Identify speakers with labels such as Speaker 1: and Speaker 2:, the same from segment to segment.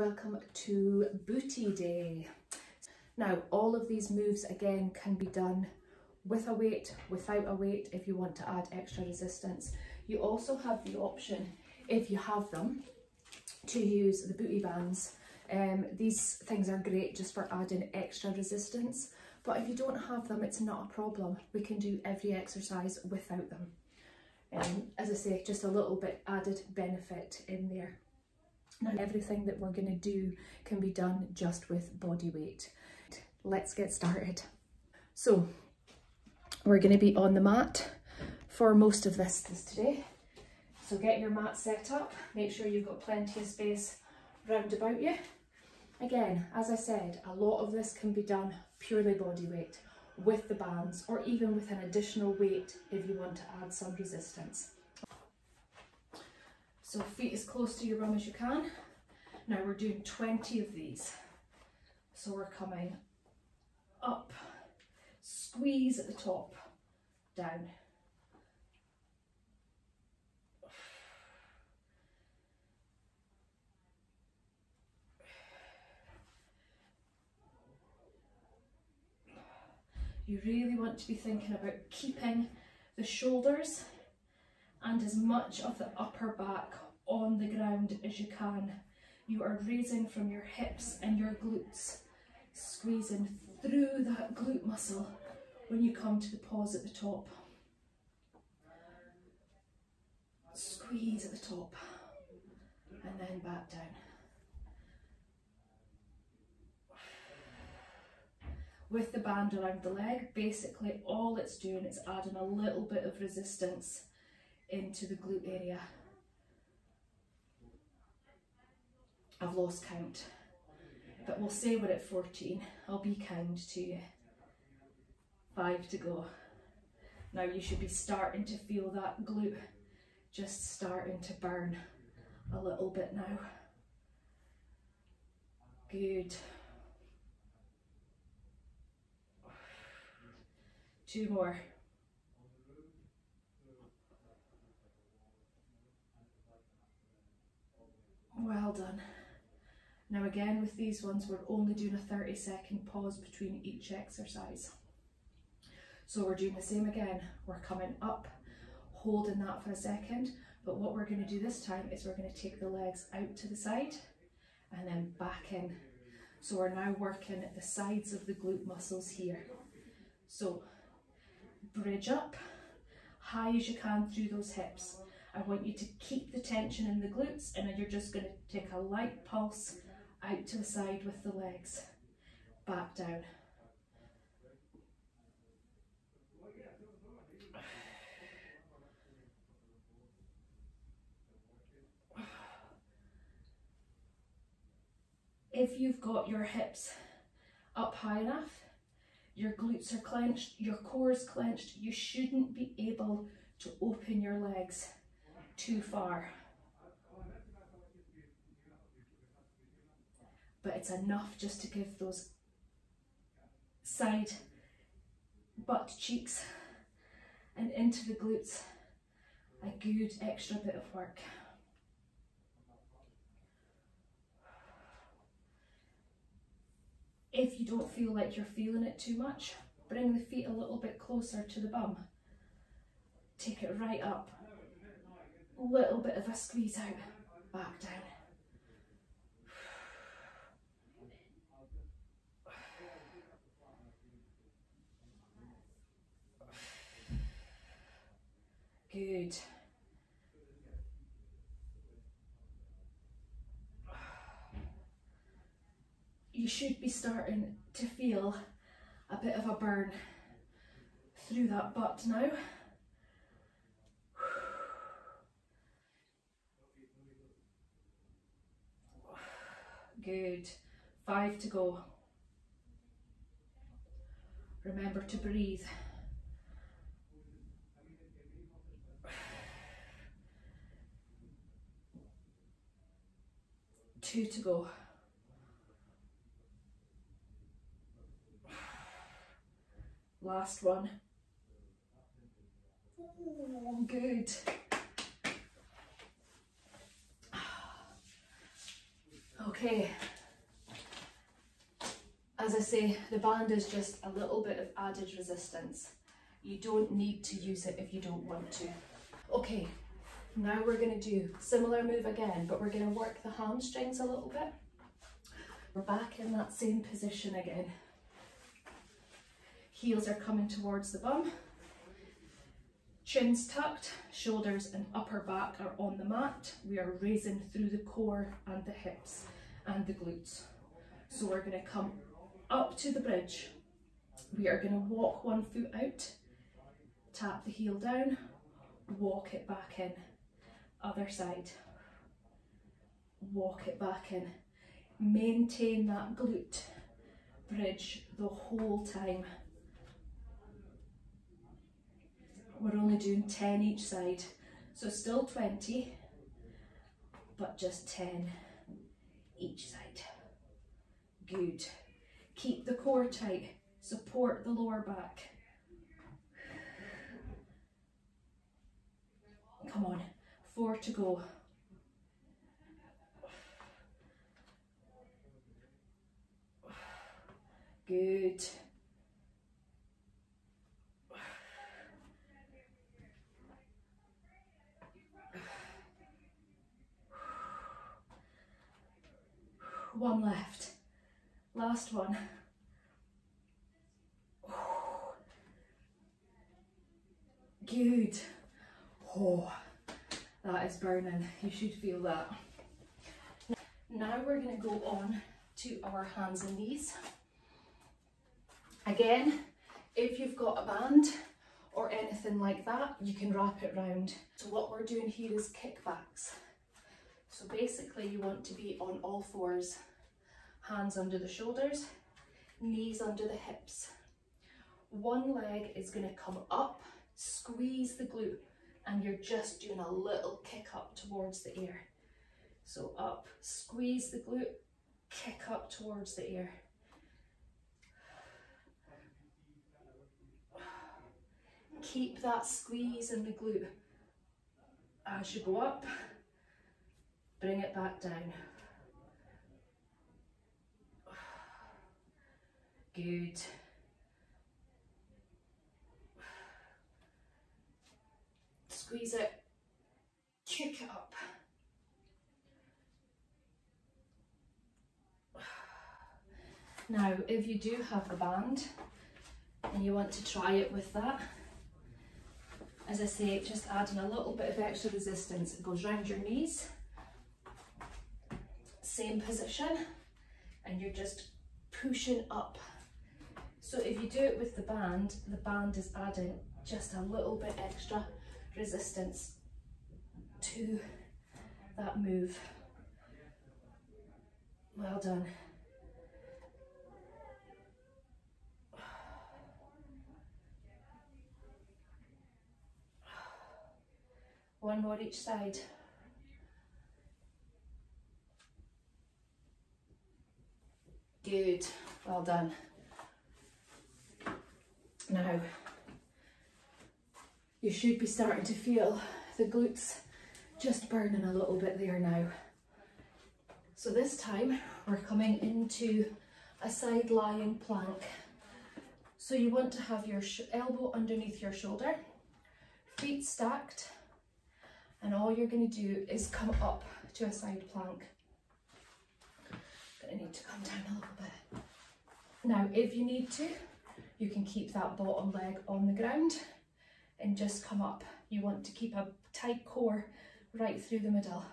Speaker 1: welcome to Booty Day. Now all of these moves again can be done with a weight, without a weight if you want to add extra resistance. You also have the option, if you have them, to use the booty bands. Um, these things are great just for adding extra resistance, but if you don't have them, it's not a problem. We can do every exercise without them. Um, as I say, just a little bit added benefit in there. Now everything that we're going to do can be done just with body weight. Let's get started. So we're going to be on the mat for most of this, this today. So get your mat set up, make sure you've got plenty of space round about you. Again, as I said, a lot of this can be done purely body weight with the bands or even with an additional weight if you want to add some resistance. So feet as close to your bum as you can. Now we're doing 20 of these. So we're coming up, squeeze at the top, down. You really want to be thinking about keeping the shoulders and as much of the upper back on the ground as you can. You are raising from your hips and your glutes, squeezing through that glute muscle when you come to the pause at the top. Squeeze at the top and then back down. With the band around the leg, basically all it's doing is adding a little bit of resistance into the glute area. I've lost count, but we'll say we're at 14. I'll be kind to you. Five to go. Now you should be starting to feel that glute just starting to burn a little bit now. Good. Two more. Well done. Now again with these ones we're only doing a 30 second pause between each exercise. So we're doing the same again. We're coming up, holding that for a second, but what we're going to do this time is we're going to take the legs out to the side and then back in. So we're now working at the sides of the glute muscles here. So bridge up, high as you can through those hips. I want you to keep the tension in the glutes and then you're just going to take a light pulse out to the side with the legs. Back down. If you've got your hips up high enough, your glutes are clenched, your core is clenched, you shouldn't be able to open your legs too far. But it's enough just to give those side butt cheeks and into the glutes a good extra bit of work. If you don't feel like you're feeling it too much, bring the feet a little bit closer to the bum. Take it right up a little bit of a squeeze out, back down. Good. You should be starting to feel a bit of a burn through that butt now. Good. Five to go. Remember to breathe. Two to go. Last one. good. Okay. As I say, the band is just a little bit of added resistance. You don't need to use it if you don't want to. Okay, now we're going to do similar move again, but we're going to work the hamstrings a little bit. We're back in that same position again. Heels are coming towards the bum. Chin's tucked, shoulders and upper back are on the mat. We are raising through the core and the hips and the glutes. So we're going to come up to the bridge. We are going to walk one foot out, tap the heel down, walk it back in. Other side, walk it back in. Maintain that glute bridge the whole time. We're only doing 10 each side, so still 20, but just 10 each side. Good. Keep the core tight, support the lower back. Come on, four to go. Good. One left. Last one. Good. Oh, that is burning. You should feel that. Now we're going to go on to our hands and knees. Again, if you've got a band or anything like that, you can wrap it round. So what we're doing here is kickbacks. So basically you want to be on all fours, hands under the shoulders, knees under the hips. One leg is going to come up, squeeze the glute, and you're just doing a little kick up towards the ear. So up, squeeze the glute, kick up towards the ear. Keep that squeeze in the glute. As you go up, bring it back down. Good. Squeeze it, kick it up. Now, if you do have the band and you want to try it with that, as I say, just adding a little bit of extra resistance. It goes round your knees, same position, and you're just pushing up. So if you do it with the band, the band is adding just a little bit extra resistance to that move. Well done. One more each side. Good, well done. Now, you should be starting to feel the glutes just burning a little bit there now. So this time we're coming into a side lying plank. So you want to have your elbow underneath your shoulder, feet stacked, and all you're going to do is come up to a side plank. Gonna need to come down a little bit. Now, if you need to, you can keep that bottom leg on the ground and just come up. You want to keep a tight core right through the middle.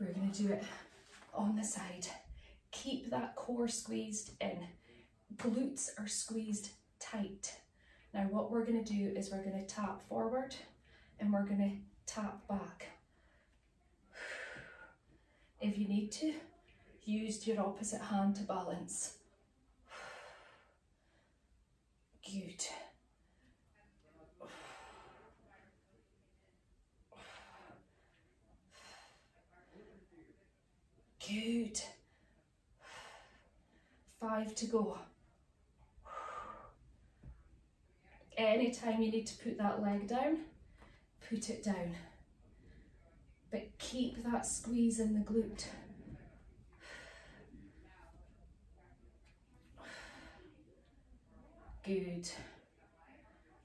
Speaker 1: We're going to do it on the side. Keep that core squeezed in. Glutes are squeezed tight. Now what we're going to do is we're going to tap forward and we're going to tap back. If you need to, use your opposite hand to balance. Good. Good. Five to go. Anytime you need to put that leg down, put it down. but keep that squeeze in the glute. Good.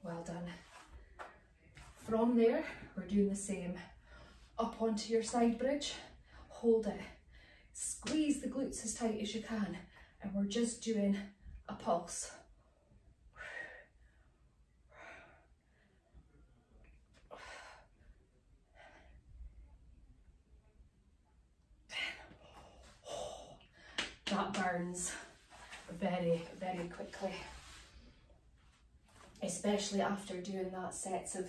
Speaker 1: Well done. From there, we're doing the same. Up onto your side bridge, hold it. Squeeze the glutes as tight as you can. And we're just doing a pulse. That burns very, very quickly especially after doing that sets of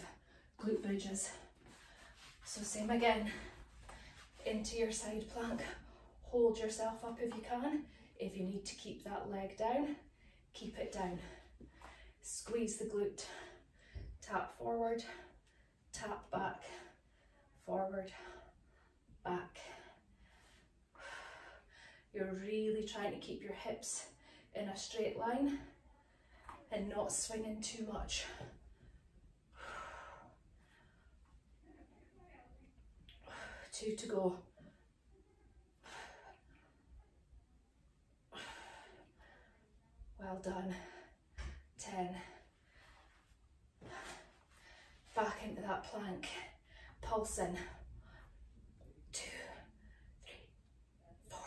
Speaker 1: glute bridges. So same again, into your side plank, hold yourself up if you can. If you need to keep that leg down, keep it down. Squeeze the glute, tap forward, tap back, forward, back. You're really trying to keep your hips in a straight line and not swinging too much. Two to go. Well done. 10. Back into that plank. Pulsing. Two, three, four.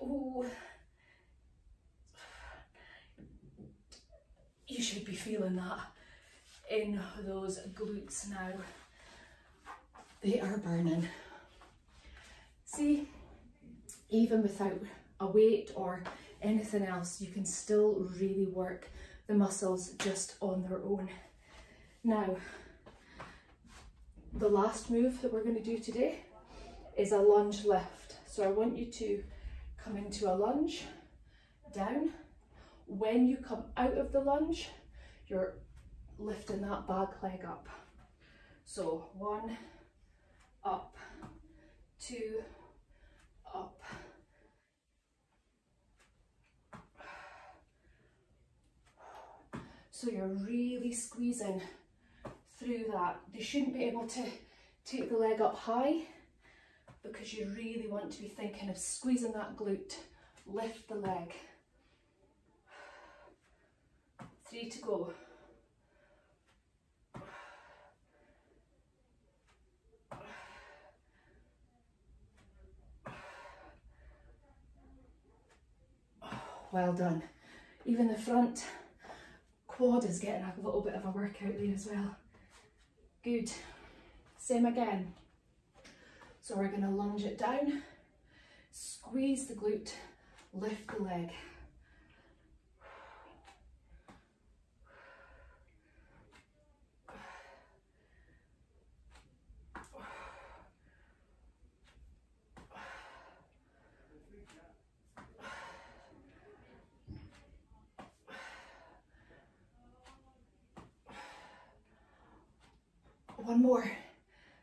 Speaker 1: Ooh. you should be feeling that in those glutes now. They are burning. See, even without a weight or anything else, you can still really work the muscles just on their own. Now, the last move that we're going to do today is a lunge lift. So I want you to come into a lunge, down, when you come out of the lunge, you're lifting that back leg up. So one, up, two, up. So you're really squeezing through that. You shouldn't be able to take the leg up high because you really want to be thinking of squeezing that glute, lift the leg. Three to go. Well done. Even the front quad is getting a little bit of a workout there as well. Good. Same again. So we're going to lunge it down, squeeze the glute, lift the leg. One more.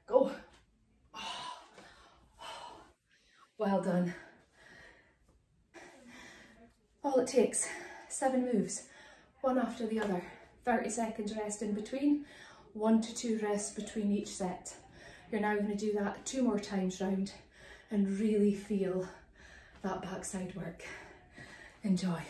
Speaker 1: Go. Well done. All it takes, seven moves, one after the other. 30 seconds rest in between, one to two rests between each set. You're now going to do that two more times round and really feel that backside work. Enjoy.